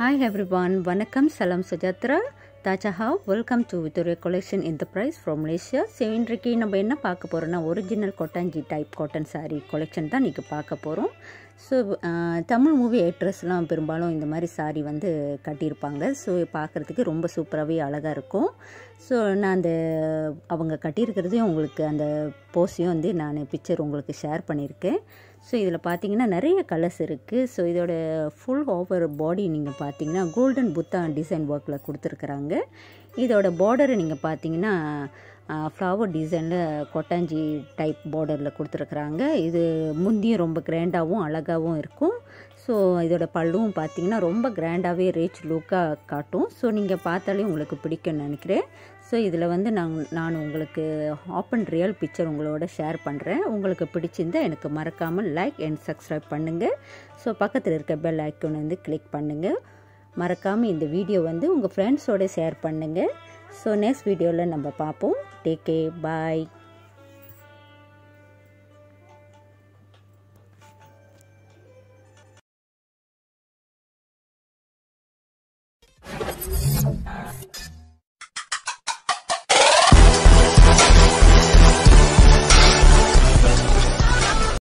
Hi everyone வணக்கம் சலம் சுஜாத்ரா. தாஜஹா welcome to Victoria collection enterprise from Malaysia so இன்றைக்கு நம்ம என்ன பார்க்க போகிறோம்னா ஒரிஜினல் கொட்டாஞ்சி டைப் காட்டன் சாரீ கொலெக்ஷன் தான் இன்றைக்கி பார்க்க போகிறோம் ஸோ தமிழ் மூவி ஆக்ட்ரஸ்லாம் பெரும்பாலும் இந்த மாதிரி saree வந்து கட்டியிருப்பாங்க. ஸோ பார்க்குறதுக்கு ரொம்ப சூப்பராகவே அழகாக இருக்கும். ஸோ நான் அந்த அவங்க கட்டியிருக்கிறதையும் உங்களுக்கு அந்த போஸையும் வந்து நான் பிக்சர் உங்களுக்கு ஷேர் பண்ணியிருக்கேன். ஸோ இதில் பார்த்தீங்கன்னா நிறைய கலர்ஸ் இருக்குது ஸோ இதோட ஃபுல் ஓவர் பாடி நீங்கள் பார்த்தீங்கன்னா கோல்டன் புத்தா டிசைன் ஒர்க்கில் கொடுத்துருக்குறாங்க. இதோட பார்டரை நீங்கள் பார்த்தீங்கன்னா ஃப்ளவர் டிசைனில் கொட்டாஞ்சி டைப் பார்டரில் கொடுத்துருக்குறாங்க. இது முந்தியும் ரொம்ப கிராண்டாகவும் அழகாகவும் இருக்கும். ஸோ இதோட பல்லுவும் பார்த்தீங்கன்னா ரொம்ப கிராண்டாகவே ரீச் லுக்காக காட்டும். ஸோ நீங்கள் பார்த்தாலே உங்களுக்கு பிடிக்கும்னு நினைக்கிறேன். ஸோ இதில் வந்து நான் நான் உங்களுக்கு ஆப்பன் ரியல் பிக்சர் உங்களோட ஷேர் பண்ணுறேன் உங்களுக்கு பிடிச்சிருந்தா எனக்கு மறக்காமல் லைக் அண்ட் சப்ஸ்கிரைப் பண்ணுங்கள் ஸோ பக்கத்தில் இருக்க பெல் ஐக்கோன் வந்து கிளிக் பண்ணுங்கள் மறக்காமல் இந்த வீடியோ வந்து உங்கள் ஃப்ரெண்ட்ஸோட ஷேர் பண்ணுங்கள் ஸோ நெக்ஸ்ட் வீடியோவில் நம்ம பார்ப்போம். டேக் கே பாய்